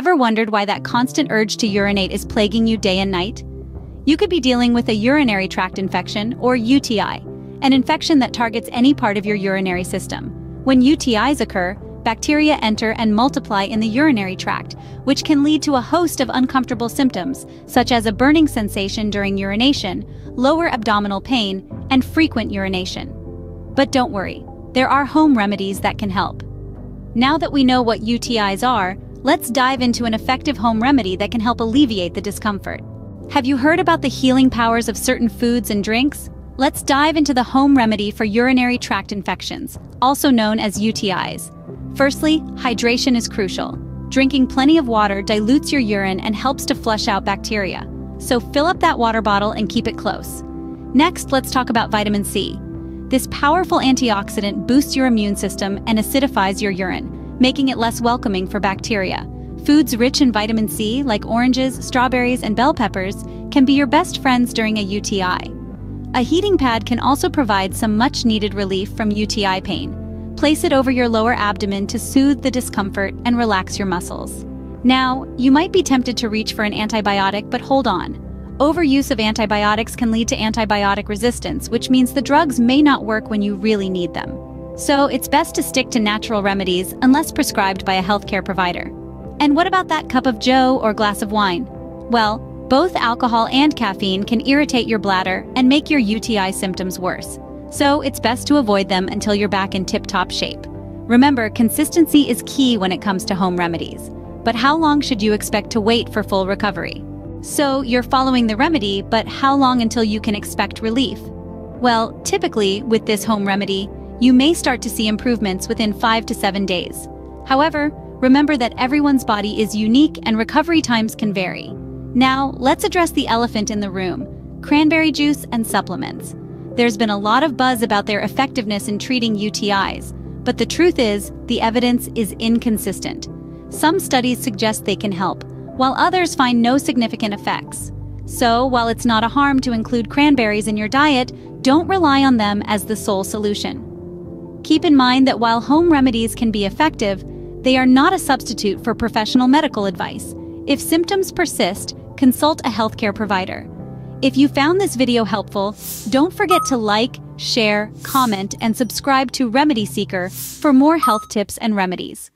Ever wondered why that constant urge to urinate is plaguing you day and night? You could be dealing with a urinary tract infection, or UTI, an infection that targets any part of your urinary system. When UTIs occur, bacteria enter and multiply in the urinary tract, which can lead to a host of uncomfortable symptoms, such as a burning sensation during urination, lower abdominal pain, and frequent urination. But don't worry, there are home remedies that can help. Now that we know what UTIs are, let's dive into an effective home remedy that can help alleviate the discomfort. Have you heard about the healing powers of certain foods and drinks? Let's dive into the home remedy for urinary tract infections, also known as UTIs. Firstly, hydration is crucial. Drinking plenty of water dilutes your urine and helps to flush out bacteria. So fill up that water bottle and keep it close. Next, let's talk about vitamin C. This powerful antioxidant boosts your immune system and acidifies your urine, making it less welcoming for bacteria. Foods rich in vitamin C, like oranges, strawberries, and bell peppers, can be your best friends during a UTI. A heating pad can also provide some much-needed relief from UTI pain. Place it over your lower abdomen to soothe the discomfort and relax your muscles. Now, you might be tempted to reach for an antibiotic, but hold on. Overuse of antibiotics can lead to antibiotic resistance, which means the drugs may not work when you really need them. So it's best to stick to natural remedies unless prescribed by a healthcare provider. And what about that cup of joe or glass of wine? Well, both alcohol and caffeine can irritate your bladder and make your UTI symptoms worse. So it's best to avoid them until you're back in tip-top shape. Remember, consistency is key when it comes to home remedies. But how long should you expect to wait for full recovery? So you're following the remedy, but how long until you can expect relief? Well, typically, with this home remedy, you may start to see improvements within 5 to 7 days. However, remember that everyone's body is unique and recovery times can vary. Now, let's address the elephant in the room, cranberry juice and supplements. There's been a lot of buzz about their effectiveness in treating UTIs, but the truth is, the evidence is inconsistent. Some studies suggest they can help, while others find no significant effects. So, while it's not a harm to include cranberries in your diet, don't rely on them as the sole solution. Keep in mind that while home remedies can be effective, they are not a substitute for professional medical advice. If symptoms persist, consult a healthcare provider. If you found this video helpful, don't forget to like, share, comment, and subscribe to Remedy Seeker for more health tips and remedies.